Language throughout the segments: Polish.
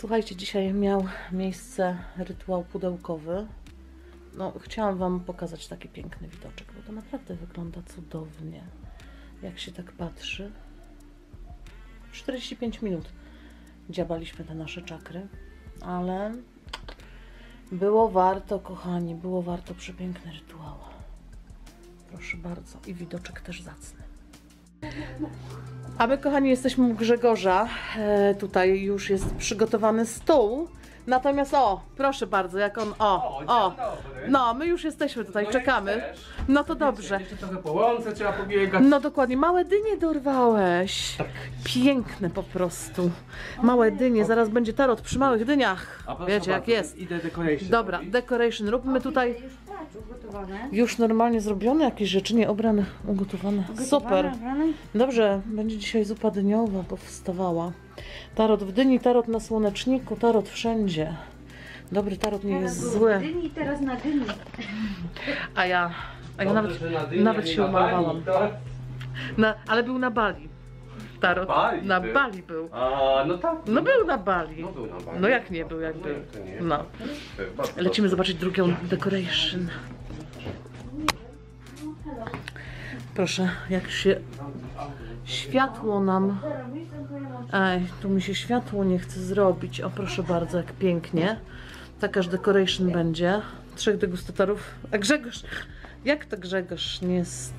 Słuchajcie, dzisiaj miał miejsce rytuał pudełkowy. No, chciałam Wam pokazać taki piękny widoczek, bo to naprawdę wygląda cudownie. Jak się tak patrzy. 45 minut dziabaliśmy te nasze czakry, ale było warto, kochani, było warto przepiękny rytuał. Proszę bardzo. I widoczek też zacny. A my, kochani, jesteśmy u Grzegorza. E, tutaj już jest przygotowany stół. Natomiast o, proszę bardzo, jak on. O, o. No, my już jesteśmy tutaj, czekamy. No to dobrze. Jeszcze trochę po łące trzeba pobiegać. No dokładnie, małe dynie dorwałeś. Piękne po prostu. Małe dynie, zaraz będzie tarot przy małych dyniach. A proszę Wiecie jak bardzo, jest. Idę decoration Dobra, robić. decoration. Róbmy tutaj patrz, ugotowane. już normalnie zrobione jakieś rzeczy, nie obrane, ugotowane. Super. Ugotowane. Dobrze, będzie dzisiaj zupa dyniowa powstawała. Tarot w dyni, tarot na słoneczniku, tarot wszędzie. Dobry tarot nie Teraz jest zły. w Dyni, teraz na dyni. A ja, a ja Dobrze, nawet, nawet się na umalowałam. tak? Na, ale był na Bali. Tarot. Bali Na był? Bali był. A, no tak. No był na Bali. No był na bani. No jak nie był, jak No był. No. Bardzo Lecimy zobaczyć drugą decoration. Proszę, jak się światło nam. Ej, tu mi się światło nie chce zrobić. O, proszę bardzo, jak pięknie. Takaż decoration będzie. Trzech degustatorów. A Grzegorz, jak to Grzegorz nie jest.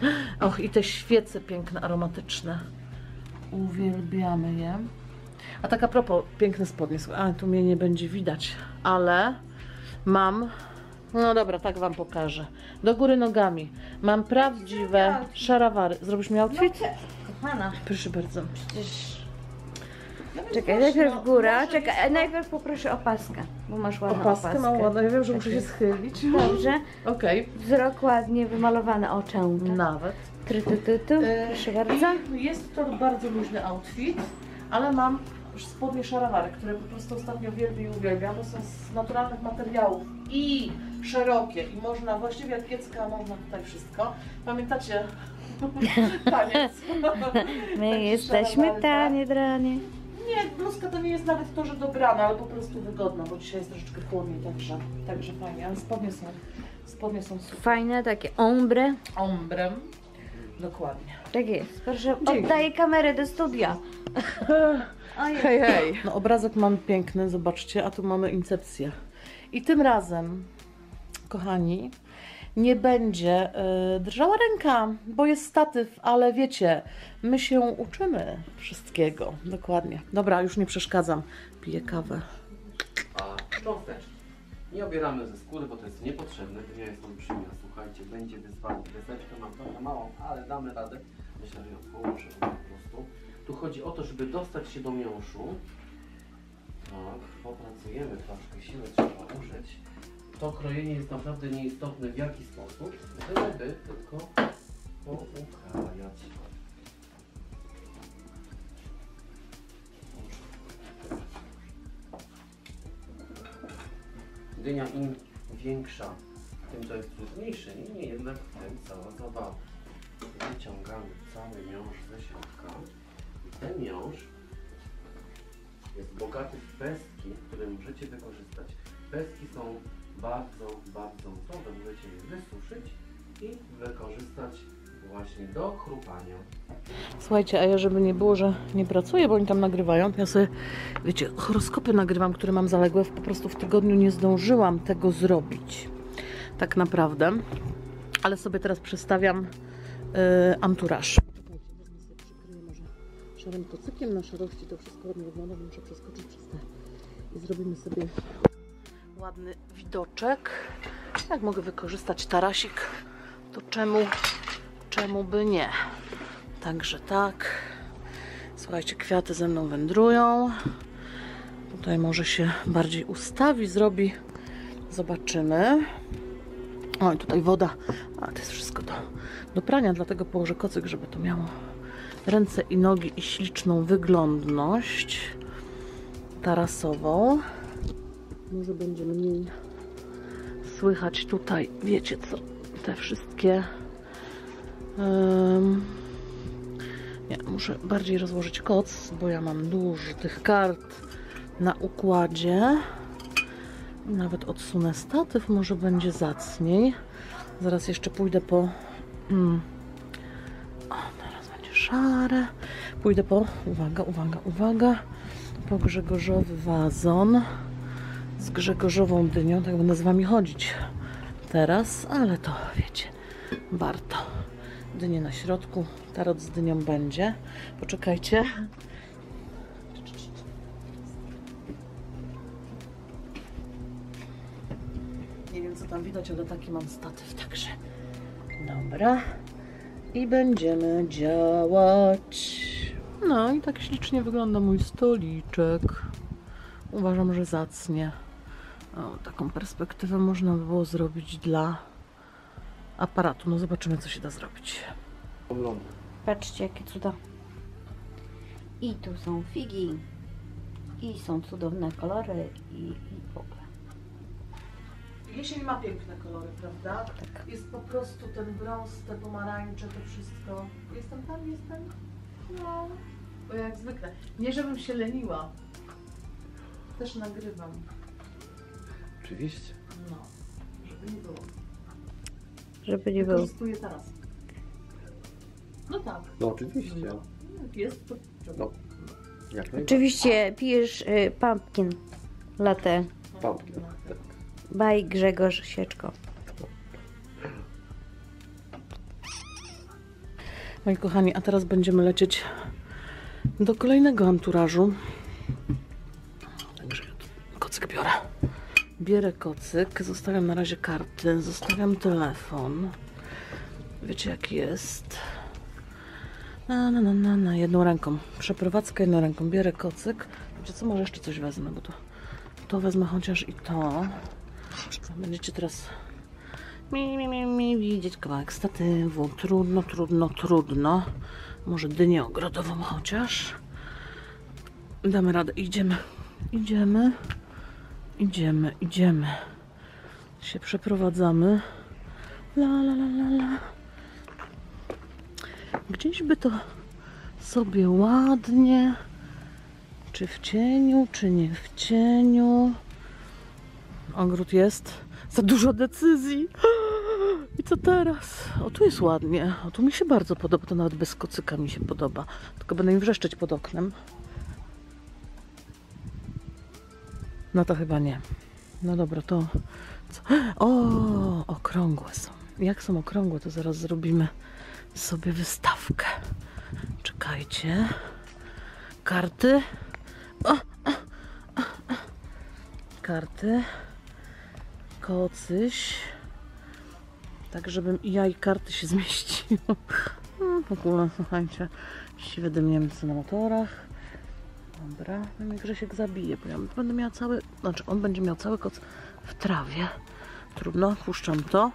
Och, i te świece piękne, aromatyczne. Uwielbiamy je. A tak a propos, piękne spodnie. A, tu mnie nie będzie widać, ale mam. No dobra, tak wam pokażę. Do góry nogami. Mam prawdziwe szarawary. Zrobisz mi outfit? Kochana, Proszę bardzo. przecież... Czekaj, najpierw góra, czekaj, najpierw poproszę opaskę, bo masz ładną opaskę. Opaskę mam ładną. Ja wiem, że muszę się schylić. Dobrze, Okej. wzrok ładnie wymalowany oczęta. Nawet. Try, tu, tu, tu. E, Proszę bardzo. Jest to bardzo luźny outfit, ale mam już spodnie szarawary, które po prostu ostatnio wielbię i uwielbiam, bo są z naturalnych materiałów i szerokie i można, właściwie jak kiecka, można tutaj wszystko. Pamiętacie taniec? My jesteśmy tanie, dranie. Nie, bluzka to nie jest nawet to, że dobrana, ale po prostu wygodna, bo dzisiaj jest troszeczkę chłodniej, także, także fajnie, ale spodnie są, spodnie są super. Fajne, takie ombre. Ombrem, dokładnie. Tak jest. Proszę, Dzięki. oddaję kamerę do studia. Hej, hej. No obrazek mamy piękny, zobaczcie, a tu mamy incepcję. I tym razem, kochani, nie będzie y, drżała ręka, bo jest statyw, ale wiecie, my się uczymy wszystkiego. Dokładnie. Dobra, już nie przeszkadzam. Piję kawę. A cząsteczki. Nie obieramy ze skóry, bo to jest niepotrzebne. Dnia jest olbrzymia, słuchajcie, będzie wyzwanie. Deseczkę mam trochę małą, ale damy radę. Myślę, że ją położę po prostu. Tu chodzi o to, żeby dostać się do miąższu. Tak, popracujemy troszkę, siły trzeba użyć. To krojenie jest naprawdę nieistotne w jaki sposób, byleby tylko poukrajać. Dynia im większa, tym to jest trudniejsze, niemniej jednak tym cała zabawa. Wyciągamy cały miąższ ze środka i ten miąższ jest bogaty w pestki, które możecie wykorzystać. Pestki są bardzo, bardzo zdrowe, możecie je wysuszyć i wykorzystać właśnie do chrupania. Słuchajcie, a ja żeby nie było, że nie pracuję, bo oni tam nagrywają, to ja sobie, wiecie, horoskopy nagrywam, które mam zaległe. Po prostu w tygodniu nie zdążyłam tego zrobić. Tak naprawdę. Ale sobie teraz przestawiam yy, anturaż. Czekajcie, wezmę sobie, przykryję może szarym kocykiem. Na szarości to wszystko ładnie wygląda, muszę przeskoczyć przez te i zrobimy sobie ładny widoczek. Jak mogę wykorzystać tarasik, to czemu, czemu by nie? Także tak. Słuchajcie, kwiaty ze mną wędrują. Tutaj może się bardziej ustawi, zrobi. Zobaczymy. O, i tutaj woda. A, to jest wszystko do, do prania, dlatego położę kocyk, żeby to miało ręce i nogi i śliczną wyglądność tarasową. Może będzie mniej słychać tutaj, wiecie co, te wszystkie em, Nie, muszę bardziej rozłożyć koc, bo ja mam dużo tych kart na układzie. Nawet odsunę statyw, może będzie zacniej. Zaraz jeszcze pójdę po... Mm. O, teraz będzie szare. Pójdę po... Uwaga, uwaga, uwaga. Po Grzegorzowy wazon z Grzegorzową dynią. Tak będę z Wami chodzić teraz, ale to wiecie, warto. Dynię na środku, tarot z dynią będzie. Poczekajcie. Nie wiem co tam widać, ale taki mam statyw, także dobra. I będziemy działać. No i tak ślicznie wygląda mój stoliczek. Uważam, że zacnie. O, taką perspektywę można by było zrobić dla aparatu. No zobaczymy, co się da zrobić. Oglądam. Patrzcie, jakie cuda. I tu są figi. I są cudowne kolory. I, i w ogóle. Jesień ma piękne kolory, prawda? Tak. Jest po prostu ten brąz, te pomarańcze, to wszystko. Jestem tam, jestem? No. Bo jak zwykle. Nie, żebym się leniła. Też nagrywam. Oczywiście. No. Żeby nie było. Żeby nie było. Wykorzystuję teraz. No tak. No oczywiście. No. Jest to. No. Jak. Oczywiście pijesz y, pumpkin latte Pumpkin. Tak. by Grzegorz Sieczko. Moi kochani, a teraz będziemy lecieć do kolejnego anturażu. Także kocyk biorę. Bierę kocyk, zostawiam na razie karty, zostawiam telefon. Wiecie jak jest. Na, na, na, na, na, jedną ręką. Przeprowadzkę jedną ręką. Bierę kocyk. Wiecie co, może jeszcze coś wezmę, bo to, to wezmę chociaż i to. Będziecie teraz mi, mi, mi, mi widzieć kawałek statywu. Trudno, trudno, trudno. Może dynię ogrodową chociaż. Damy radę. Idziemy. Idziemy. Idziemy, idziemy. Się przeprowadzamy. La, la, la, la, la. Gdzieś by to sobie ładnie. Czy w cieniu, czy nie w cieniu. Ogród jest. Za dużo decyzji. I co teraz? O, tu jest ładnie. O, tu mi się bardzo podoba. To nawet bez kocyka mi się podoba. Tylko będę im wrzeszczeć pod oknem. No to chyba nie. No dobra, to... Co? O, okrągłe są. Jak są okrągłe, to zaraz zrobimy sobie wystawkę. Czekajcie. Karty. O, o, o, o. Karty kocyś. Tak, żebym ja i karty się zmieściły. No, w ogóle, słuchajcie, siwe dymniemcy na motorach. Dobra, no mnie Grzesiek zabije, bo ja będę miała cały, znaczy on będzie miał cały koc w trawie. Trudno, puszczam to.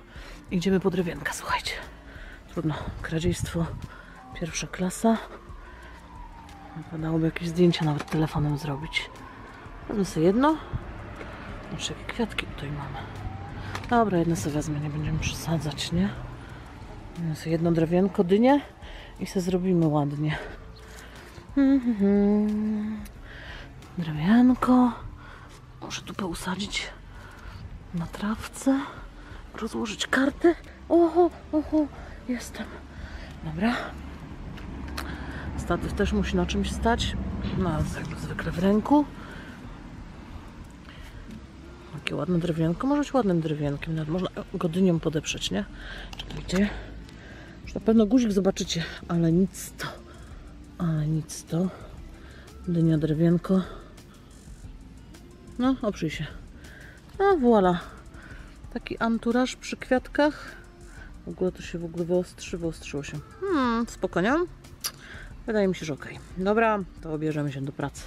Idziemy po drewienka, słuchajcie. Trudno, kradziejstwo pierwsza klasa. Wypadałoby jakieś zdjęcia nawet telefonem zrobić. Wezmę sobie jedno. Znaczy, jakie kwiatki tutaj mamy. Dobra, jedno sobie wezmę, nie będziemy przesadzać, nie? Wezmę sobie jedno drewienko, dynię i sobie zrobimy ładnie. Mhm. Drewienko. Muszę tu pousadzić na trawce. Rozłożyć karty. Oho, oho, jestem. Dobra. Statyw też musi na czymś stać. No, jak zwykle w ręku. Takie ładne drewienko. Może być ładnym drewienkiem. Nawet można go podeprzeć, nie? Czekajcie. Już na pewno guzik zobaczycie, ale nic to. Ale nic to. Dynia, drewienko. No, oprzyj się. No, voilà. Taki anturaż przy kwiatkach. W ogóle to się w ogóle wyostrzy, wyostrzyło się. Hmm, spokojnie. Wydaje mi się, że ok. Dobra, to bierzemy się do pracy.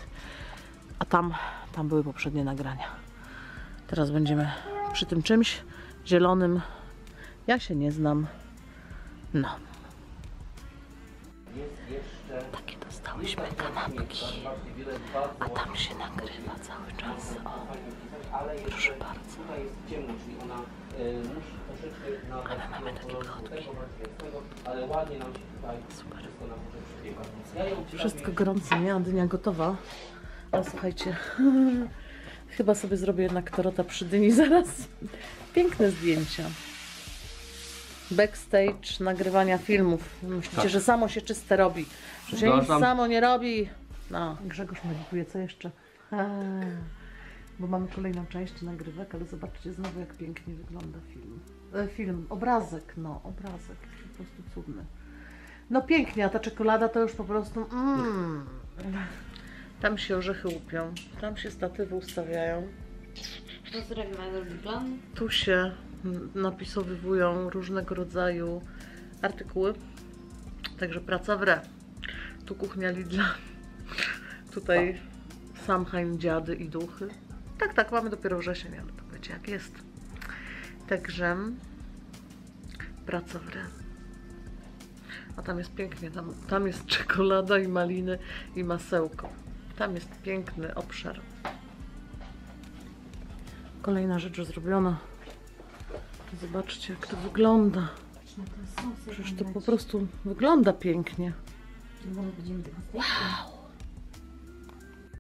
A tam, tam były poprzednie nagrania. Teraz będziemy przy tym czymś zielonym. Ja się nie znam. No. Jest Takie dostałyśmy kanapki. A tam się nagrywa cały czas. O, proszę bardzo. y, jasnego, ale ładnie nam się tutaj wszystko gorące, nie? A dynia gotowa. Ale słuchajcie, chyba sobie zrobię jednak torota przy dyni zaraz. Piękne zdjęcia. Backstage nagrywania filmów. Myślicie, Tak. że samo się czyste robi. Że się nic samo nie robi. No, Grzegorz medytuje, co jeszcze? A, bo mamy kolejną część nagrywek, ale zobaczcie znowu, jak pięknie wygląda film. E, film, obrazek, no, obrazek. Po prostu cudny. No pięknie, a ta czekolada to już po prostu. Mm. Tam się orzechy łupią, tam się statywy ustawiają, Rozrywamy wygląd. tu się napisowywują różnego rodzaju artykuły. Także praca w re. Tu kuchnia Lidla, tutaj Samhain, dziady i duchy. Tak, tak, mamy dopiero wrzesień, ale to wiecie jak jest. Także praca w re. A tam jest pięknie, tam, tam jest czekolada i maliny i masełko. Tam jest piękny obszar. Kolejna rzecz zrobiona. Zobaczcie, jak to wygląda. Przecież to po prostu wygląda pięknie. Tego